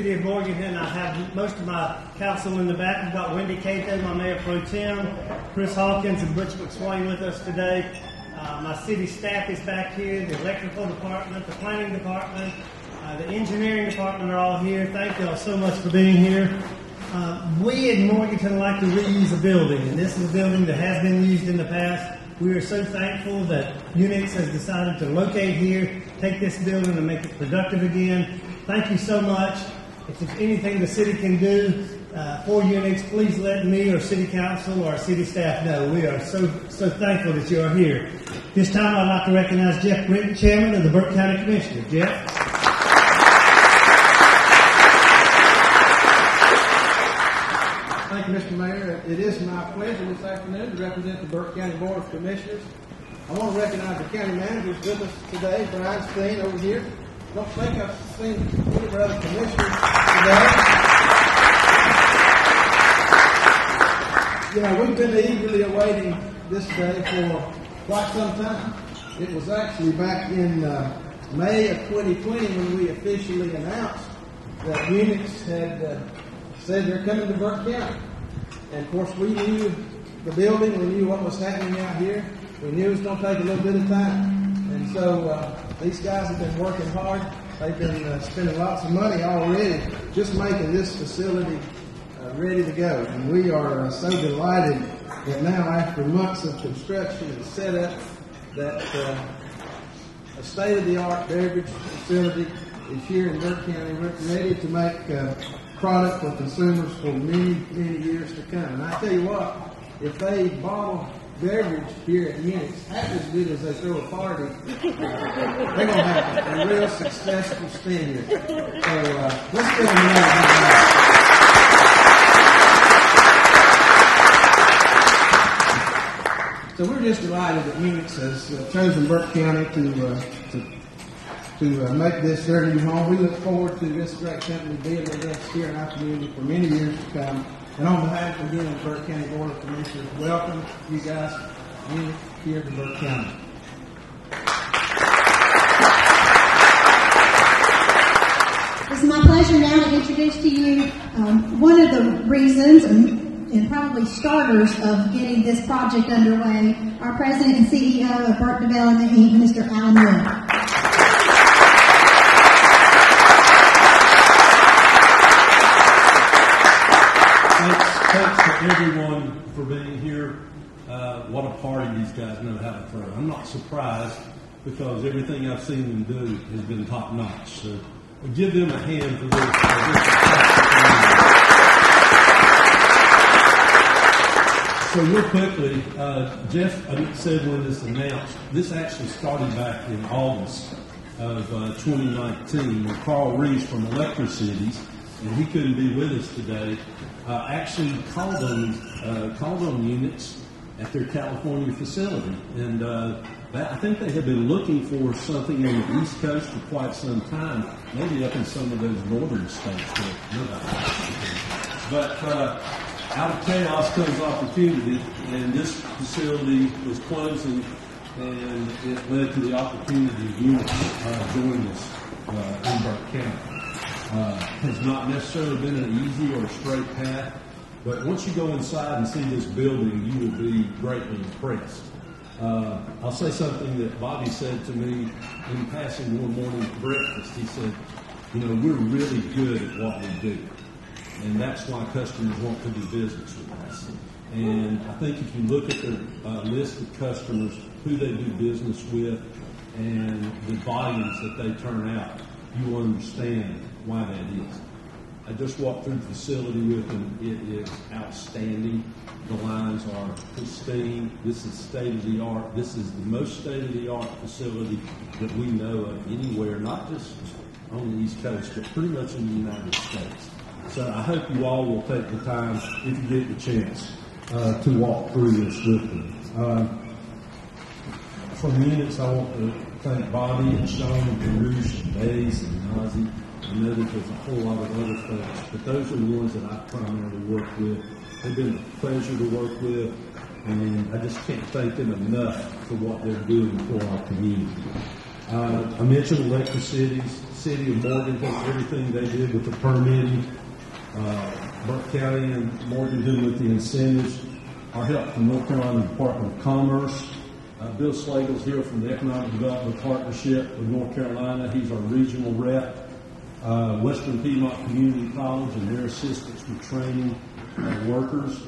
City of Morganton, I have most of my council in the back. We've got Wendy Cato, my Mayor Pro Tem, Chris Hawkins, and Butch McSwain with us today. Uh, my city staff is back here, the electrical department, the planning department, uh, the engineering department are all here. Thank you all so much for being here. Uh, we in Morganton like to reuse a building, and this is a building that has been used in the past. We are so thankful that Unix has decided to locate here, take this building and make it productive again. Thank you so much. If there's anything the city can do uh, for Unix, please let me or city council or city staff know. We are so so thankful that you are here. This time I'd like to recognize Jeff Brittain, Chairman of the Burke County Commissioners. Jeff? Thank you, Mr. Mayor. It is my pleasure this afternoon to represent the Burke County Board of Commissioners. I want to recognize the county managers with us today, Brian Steen over here. Don't think I've seen any of our other today. You know, we've been eagerly awaiting this day for quite some time. It was actually back in uh, May of 2020 when we officially announced that Unix had uh, said they're coming to Burke County. And of course, we knew the building, we knew what was happening out here. We knew it was going to take a little bit of time. And so uh, these guys have been working hard. They've been uh, spending lots of money already just making this facility uh, ready to go. And we are uh, so delighted that now, after months of construction and setup, that uh, a state-of-the-art beverage facility is here in Burke County, ready to make uh, product for consumers for many, many years to come. And I tell you what, if they bottle beverage here at Unix, half as good as they throw a party, they're going to have a, real successful stint. So uh, let's give them another. So we're just delighted that Unix has uh, chosen Burke County to uh, to, to uh, make this their new home. We look forward to this great company being with us here in our community for many years to come. And on behalf of the Burke County Board of Commissioners, welcome you guys Unix here to Burke County. It's my pleasure now to introduce to you um, one of the reasons and, and probably starters of getting this project underway, our President and CEO of Burke Development Mr. Alan Wood. Thanks, to everyone for being here. Uh, what a party these guys know how to throw. I'm not surprised because everything I've seen them do has been top notch. So give them a hand for this. for this So real quickly, uh, Jeff said when this announced, this actually started back in August of uh, 2019. when Carl Reeves from ElectriCities, and he couldn't be with us today, uh, actually called on uh, called on Unix at their California facility, and uh, that, I think they had been looking for something on the East Coast for quite some time, maybe up in some of those northern states. Nobody but uh, out of chaos comes opportunity, and this facility was closing, and it led to the opportunity of Unix uh, joining us uh, in Burke County. Uh, has not necessarily been an easy or straight path, but once you go inside and see this building, you will be greatly impressed. Uh, I'll say something that Bobby said to me in passing one morning at breakfast. He said, "You know, we're really good at what we do." and that's why customers want to do business with us. And I think if you look at the uh, list of customers, who they do business with, and the volumes that they turn out, you will understand why that is. I just walked through the facility with them. It is outstanding. The lines are pristine. This is state of the art. This is the most state of the art facility that we know of anywhere, not just on the East Coast, but pretty much in the United States. So I hope you all will take the time, if you get the chance, uh, to walk through this with me. Uh, from Unix, I want to thank Bobby and Sean and Baruch and Bays and Nazi. I know that there's a whole lot of other folks, but those are the ones that I primarily work with. They've been a pleasure to work with. and I just can't thank them enough for what they're doing for our community. Uh, I mentioned ElectriCities, City of Morganton, everything they did with the permitting, uh, Burke County and Morganton with the incentives, our help from North Carolina Department of Commerce. Uh, Bill Slagle's here from the Economic Development Partnership of North Carolina. He's our regional rep. Uh, Western Piedmont Community College and their assistance with training uh, workers.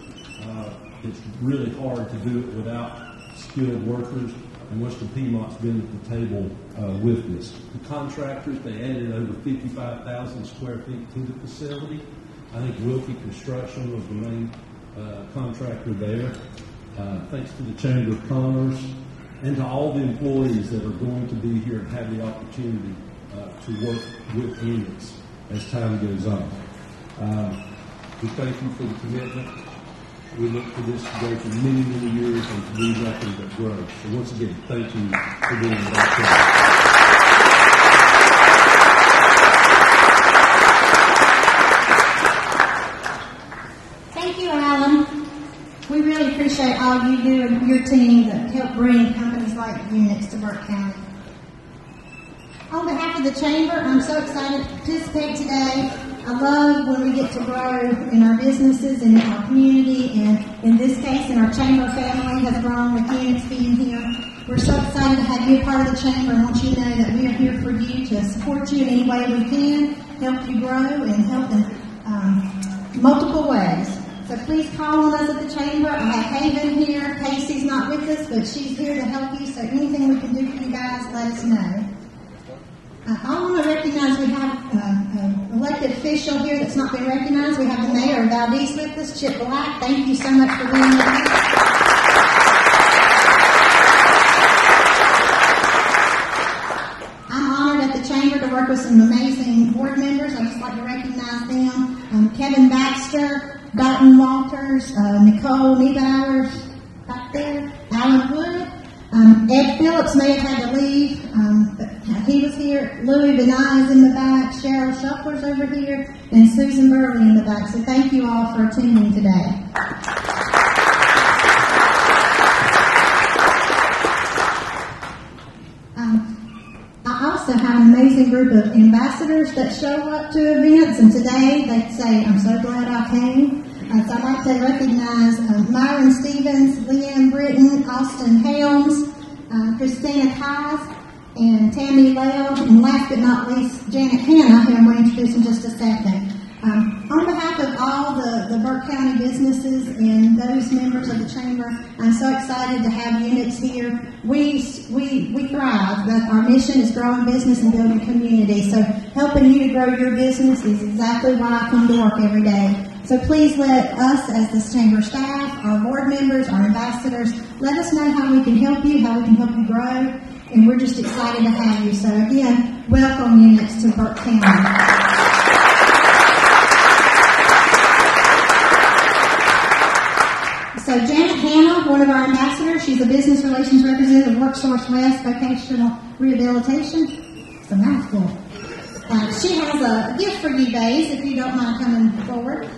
Uh, it's really hard to do it without skilled workers, and Western Piedmont's been at the table uh, with this. The contractors, they added over 55,000 square feet to the facility. I think Wilkie Construction was the main uh, contractor there. Uh, thanks to the Chamber of Commerce and to all the employees that are going to be here and have the opportunity uh, to work with Unix as time goes on. Um, we thank you for the commitment. We look for this to go for many, many years and to be nothing but grow. So once again, thank you for being with us. Thank you, Alan. We really appreciate all you do and your team that help bring companies like Unix to Burke County. The Chamber, I'm so excited to participate today. I love when we get to grow in our businesses and in our community, and in this case, in our Chamber family has grown with Unix being here. We're so excited to have you a part of the Chamber I want you to know that we are here for you to support you in any way we can, help you grow, and help in um, multiple ways. So please call on us at the chamber. I have Haven here. Casey's not with us, but she's here to help you. So anything we can do for you guys, let us know. Uh, I want to recognize we have uh, an elected official here that's not been recognized. We have the mayor of Valdese with us, Chip Black. Thank you so much for being with us. I'm honored at the chamber to work with some amazing board members. I'd just like to recognize them. Recognize uh, Myron Stevens, Leanne Britton, Austin Helms, uh, Christina Kais, and Tammy Lell, and last but not least, Janet Hanna, who I'm going to introduce in just a second. Um, on behalf of all the, the Burke County businesses and those members of the chamber, I'm so excited to have Unix here. We, we, we thrive. Our mission is growing business and building community. So helping you to grow your business is exactly why I come to work every day. So please let us, as this chamber staff, our board members, our ambassadors, let us know how we can help you, how we can help you grow. And we're just excited to have you. So again, welcome Unix to Burke County. So Janet Hanna, one of our ambassadors, she's a business relations representative of WorkSource West Vocational Rehabilitation. It's a mouthful. Uh, she has a gift for you, guys if you don't mind coming forward.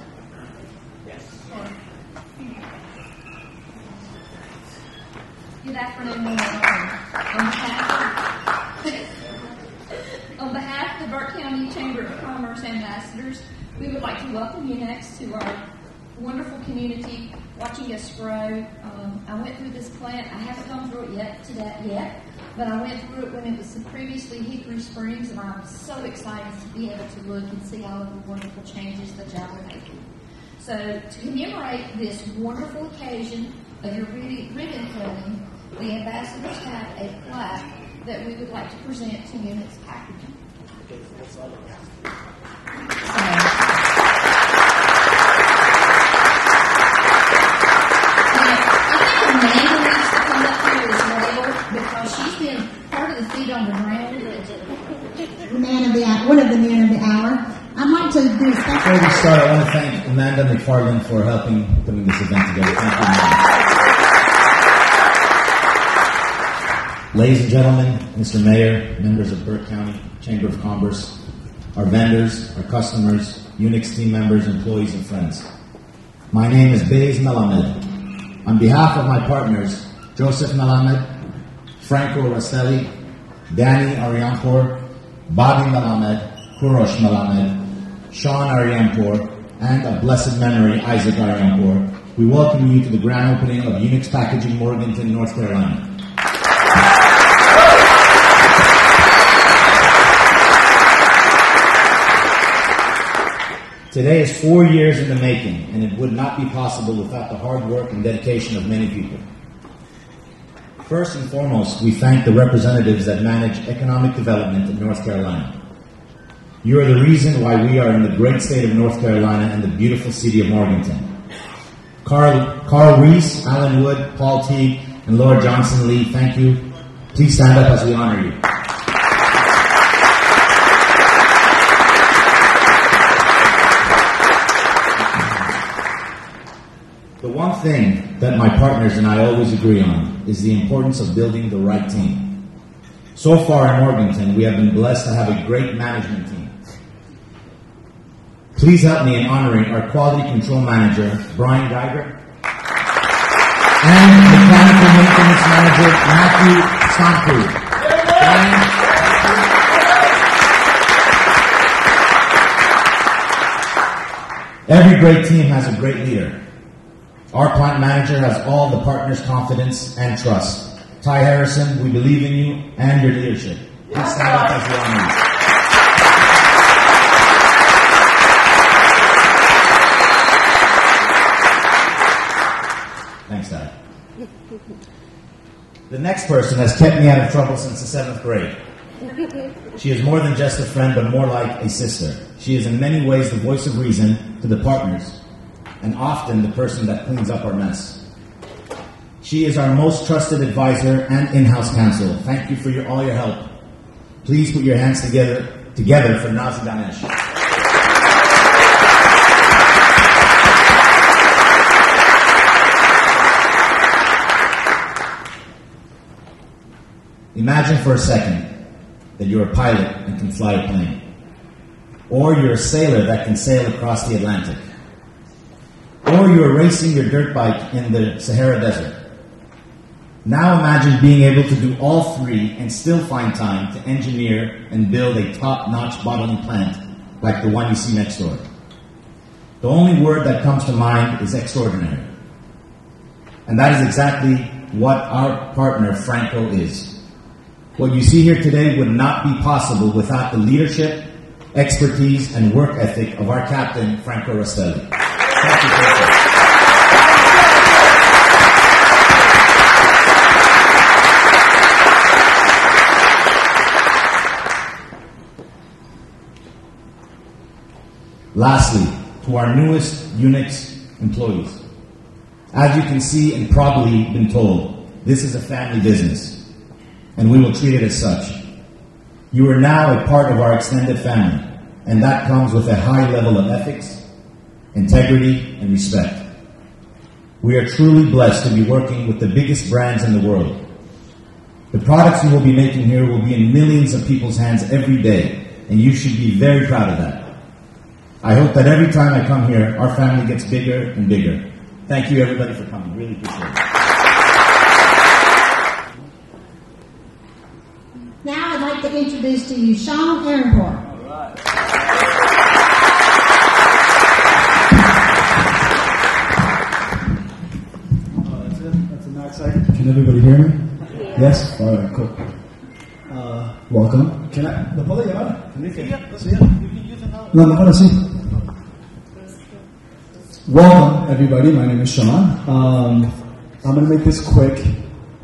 Good afternoon. On behalf of, on behalf of the Burke County Chamber of Commerce ambassadors, we would like to welcome Unix to our wonderful community, watching us grow. Um, I went through this plant. I haven't gone through it yet today yet, but I went through it when it was previously Hickory Springs, and I'm so excited to be able to look and see all of the wonderful changes that y'all are making. So to commemorate this wonderful occasion of your ribbon cutting, the ambassadors have a plaque that we would like to present to Unix Packaging. So, I think Amanda needs up here as well because she's been part of the feet on the ground. Man of the hour, one of the men of the hour. I'd like to do a Before we start, I want to thank Amanda McFarland for helping putting this event together. Thank you, Ladies and gentlemen, Mr. Mayor, members of Burke County Chamber of Commerce, our vendors, our customers, Unix team members, employees, and friends. My name is Bays Melamed. On behalf of my partners, Joseph Melamed, Franco Rastelli, Danny Ariampur, Bobby Melamed, Kurosh Melamed, Sean Ariampur, and of blessed memory, Isaac Ariampur, we welcome you to the grand opening of Unix Packaging Morganton, North Carolina. Today is four years in the making, and it would not be possible without the hard work and dedication of many people. First and foremost, we thank the representatives that manage economic development in North Carolina. You are the reason why we are in the great state of North Carolina and the beautiful city of Morganton. Carl, Carl Reese, Alan Wood, Paul Teague, and Laura Johnson Lee, thank you. Please stand up as we honor you. Thing that my partners and I always agree on is the importance of building the right team. So far in Morganton, we have been blessed to have a great management team. Please help me in honoring our quality control manager, Brian Geiger, and mechanical maintenance manager, Matthew Stampu. Every great team has a great leader. Our plant manager has all the partners' confidence and trust. Ty Harrison, we believe in you and your leadership. Stand up as you. Thanks, Ty. The next person has kept me out of trouble since the seventh grade. She is more than just a friend, but more like a sister. She is in many ways the voice of reason to the partners, and often the person that cleans up our mess. She is our most trusted advisor and in-house counsel. Thank you for your, all your help. Please put your hands together together for Nazi Danesh. Imagine for a second that you're a pilot and can fly a plane. Or you're a sailor that can sail across the Atlantic. Or you're racing your dirt bike in the Sahara Desert. Now imagine being able to do all three and still find time to engineer and build a top-notch bottling plant like the one you see next door. The only word that comes to mind is extraordinary. And that is exactly what our partner Franco is. What you see here today would not be possible without the leadership, expertise, and work ethic of our captain, Franco Rastelli. Thank you. Lastly, to our newest Unix employees. As you can see and probably been told, this is a family business, and we will treat it as such. You are now a part of our extended family, and that comes with a high level of ethics, integrity, and respect. We are truly blessed to be working with the biggest brands in the world. The products we will be making here will be in millions of people's hands every day, and you should be very proud of that. I hope that every time I come here, our family gets bigger and bigger. Thank you, everybody, for coming. Really appreciate it. Now I'd like to introduce to you Sean Ariampur. Can everybody hear me? Yes? Alright, cool. Uh, welcome. Can I, ¿lo puedo llevar? Sí. No, mejor así. Welcome, everybody. My name is Sean. Um, I'm going to make this quick.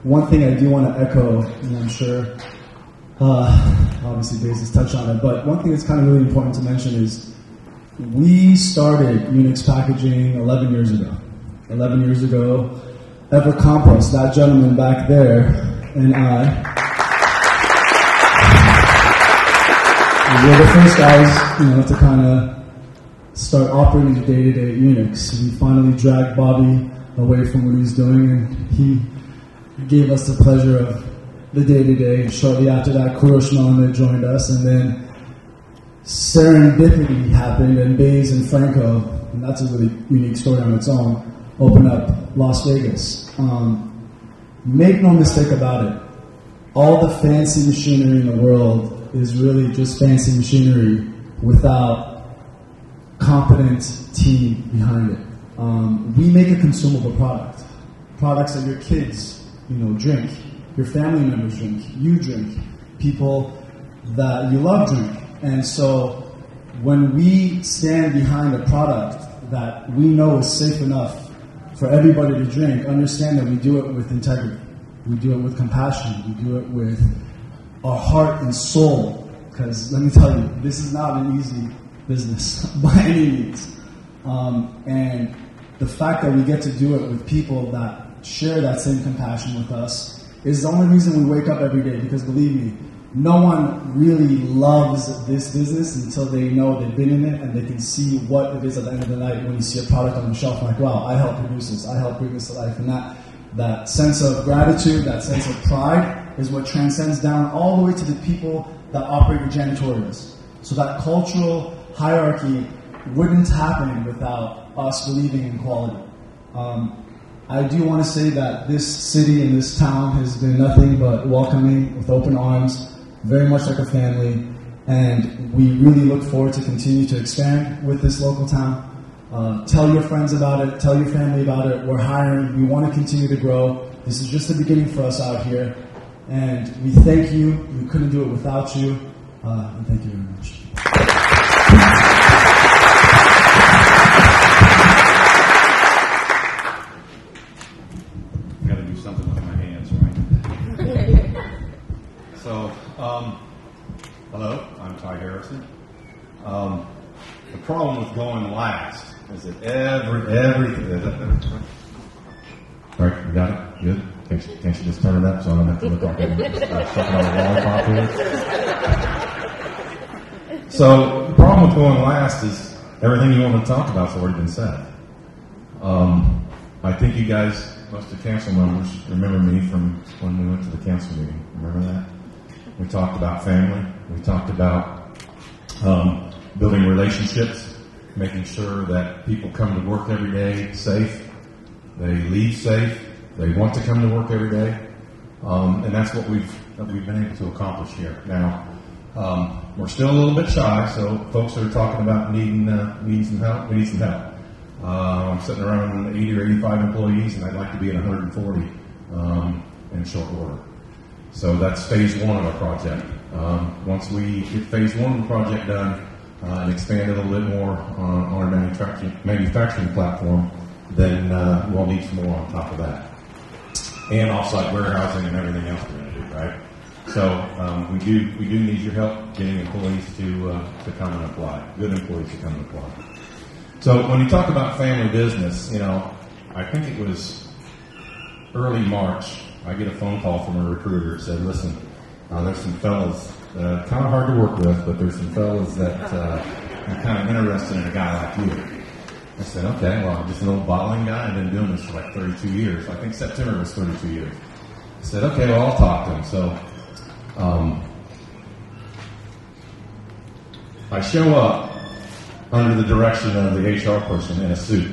One thing I do want to echo, and I'm sure, uh, obviously, Bays has touched on it, but one thing that's kind of really important to mention is we started Unix packaging 11 years ago. 11 years ago, Ever Compost, that gentleman back there, and I, we were the first guys, you know, to kind of start operating the day-to-day at Unix. We finally dragged Bobby away from what he was doing, and he gave us the pleasure of the day-to-day. Shortly after that, Kurosh joined us, and then serendipity happened, and Bays and Franco, and that's a really unique story on its own, opened up Las Vegas. Um, make no mistake about it. All the fancy machinery in the world is really just fancy machinery without competent team behind it. Um, we make a consumable product, products that your kids, you know, drink, your family members drink, you drink, people that you love drink, and so when we stand behind a product that we know is safe enough for everybody to drink, understand that we do it with integrity. We do it with compassion. We do it with our heart and soul. Because let me tell you, this is not an easy business by any means. Um, and the fact that we get to do it with people that share that same compassion with us is the only reason we wake up every day. Because believe me, no one really loves this business until they know they've been in it and they can see what it is at the end of the night when you see a product on the shelf like, wow, I helped produce this, I helped bring this to life. And that, that sense of gratitude, that sense of pride is what transcends down all the way to the people that operate the janitorials. So that cultural hierarchy wouldn't happen without us believing in quality. Um, I do want to say that this city and this town has been nothing but welcoming with open arms very much like a family, and we really look forward to continue to expand with this local town. Uh, tell your friends about it, tell your family about it. We're hiring, we want to continue to grow. This is just the beginning for us out here, and we thank you. We couldn't do it without you, uh, and thank you very much. I gotta do something with my hands, right? so, um, hello, I'm Ty Harrison. Um, the last is that every, every, all right, you got it? Good? Can't you, just turn it up so I don't have to look like I'm uh, sucking on a lollipop here? So, the problem with going last is everything you want to talk about's already been said. Um, I think you guys, most of council members, remember me from when we went to the council meeting. Remember that? We talked about family. We talked about um, building relationships, making sure that people come to work every day safe, they leave safe, they want to come to work every day, um, and that's what we've that we've been able to accomplish here. Now, um, we're still a little bit shy, so folks are talking about needing uh, needing some help. We need some help. Uh, I'm sitting around 80 or 85 employees, and I'd like to be at 140 um, in short order. So that's phase one of our project. Um, once we get phase one of the project done uh, and expand it a little bit more on, our manufacturing, manufacturing platform, then uh, we'll need some more on top of that. And offsite warehousing and everything else we're going to do, right? So um, we do we do need your help getting employees to uh, to come and apply, good employees to come and apply. So when you talk about family business, you know, I think it was early March. I get a phone call from a recruiter that said, "Listen, uh, there's some fellas uh, kind of hard to work with, but there's some fellas that uh, are kind of interested in a guy like you." I said, "Okay, well, I'm just an old bottling guy. I've been doing this for like 32 years. I think September was 32 years." I said, "Okay, well, I'll talk to him." So. Um, I show up under the direction of the HR person in a suit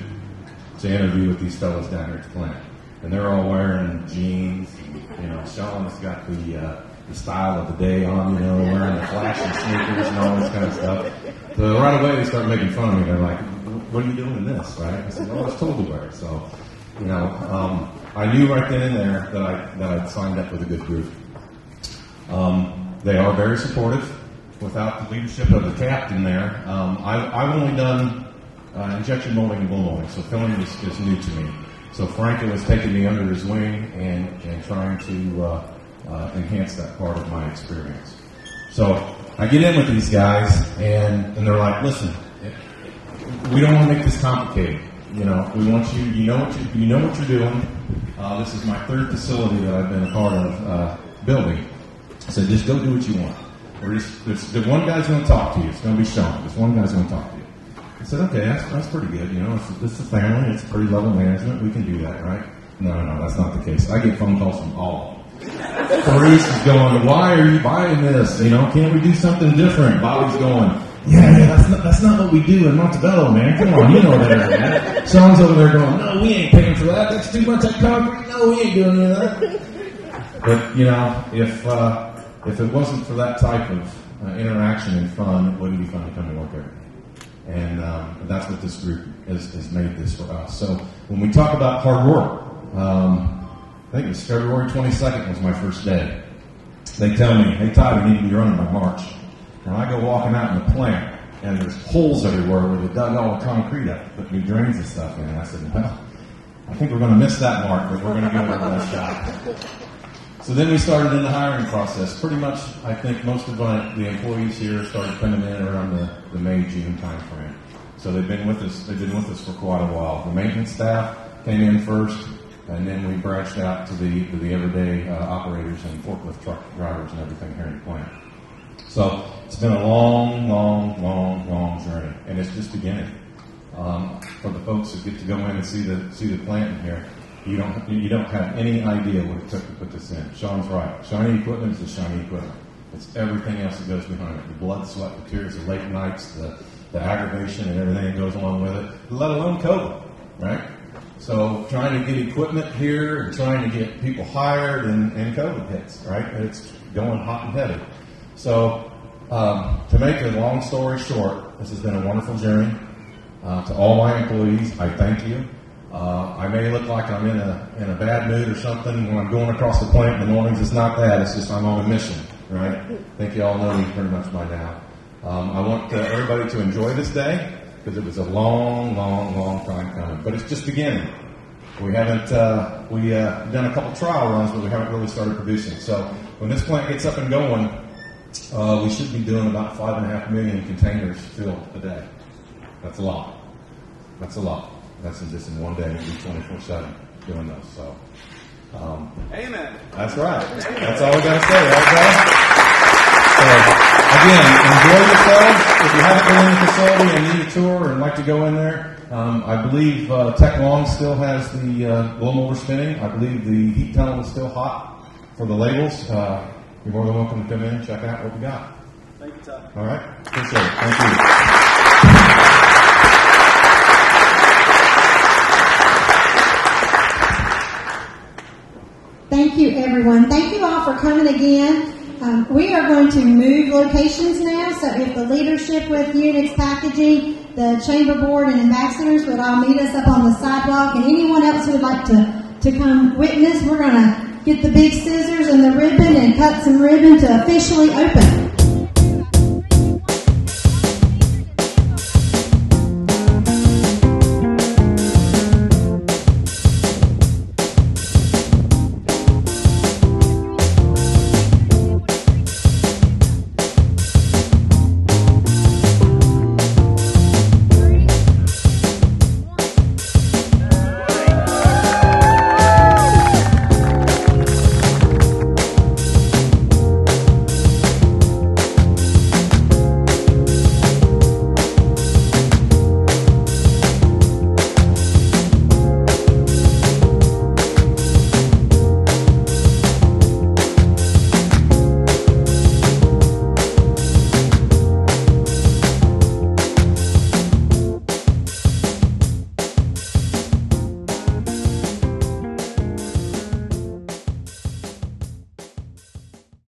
to interview with these fellas down here at the plant. And they're all wearing jeans. You know, Sean has got the, uh, the style of the day on, you know, wearing the flashy sneakers and all this kind of stuff. So right away they start making fun of me. They're like, what are you doing in this, right? I said, well, I was told to wear it. So, you know, um, I knew right then and there that, I, that I'd signed up with a good group. Um, they are very supportive. Without the leadership of the captain there, um, I, I've only done uh, injection molding and blow molding, so filling is, is new to me. So Franco was taking me under his wing and, and trying to uh, uh, enhance that part of my experience. So I get in with these guys, and, and they're like, "Listen, we don't want to make this complicated. You know, we want you. You know what you, you know what you're doing. Uh, this is my third facility that I've been a part of uh, building. So just go do what you want. Or just, just the one guy's going to talk to you. It's going to be Sean. This one guy's going to talk to you. I said, okay, that's, that's pretty good. You know, it's, it's a family. It's pretty level management. We can do that, right? No, no, that's not the case. I get phone calls from all. Maurice is going, why are you buying this? You know, can't we do something different? Bobby's going, yeah, yeah, that's not, that's not what we do in Montebello, man. Come on, you know that. Man. Sean's over there going, no, we ain't paying for that. That's too much of concrete. No, we ain't doing that. But you know, if uh, if it wasn't for that type of uh, interaction and fun, it wouldn't be fun to come to work every day. And um, that's what this group has, has made this for us. So when we talk about hard work, um, think it was February 22nd was my first day. They tell me, hey Todd, we need to be running by March. And I go walking out in the plant, and there's holes everywhere where they dug all the concrete up, put new drains and stuff in. And I said, well, I think we're going to miss that mark, but we're going to give it our best shot. So then we started in the hiring process. Pretty much, I think most of my, the employees here started coming in around the, the May, June timeframe. So they've been with us, they've been with us for quite a while. The maintenance staff came in first, and then we branched out to the, to the everyday uh, operators and forklift truck drivers and everything here in the plant. So it's been a long, long, long, long journey, and it's just beginning. Um, for the folks that get to go in and see the see the plant in here, you don't you don't have any idea what it took to put this in. Sean's right. Shiny equipment is the shiny equipment. It's everything else that goes behind it. The blood, sweat, the tears, the late nights, the, the aggravation and everything that goes along with it, let alone COVID, right? So trying to get equipment here and trying to get people hired and, and COVID hits, right? It's going hot and heavy. So um, to make a long story short, this has been a wonderful journey. Uh, to all my employees, I thank you. Uh, I may look like I'm in a in a bad mood or something when I'm going across the plant in the mornings. It's not that. It's just I'm on a mission, right? I think you all know me pretty much by now. Um, I want uh, everybody to enjoy this day because it was a long, long, long time coming. But it's just beginning. We haven't uh, we uh, done a couple trial runs, but we haven't really started producing. So when this plant gets up and going, uh, we should be doing about five and a half million containers filled a day. That's a lot. That's a lot. That's in just in one day. We do 24 7 doing those. So, um, Amen. that's right. That's all we got to say, right, guys? So, again, enjoy yourselves. If you haven't been in the facility and need a tour and like to go in there, um, I believe uh, Tech Long still has the uh, blow molder spinning. I believe the heat tunnel is still hot for the labels. Uh, you're more than welcome to come in and check out what we got. Thank you, Todd. All right? Appreciate it. Thank you. Thank you, everyone. Thank you all for coming again. Um, we are going to move locations now, so if the leadership with Unix Packaging, the Chamber Board, and ambassadors would all meet us up on the sidewalk, and anyone else who would like to, to come witness, we're going to get the big scissors and the ribbon and cut some ribbon to officially open.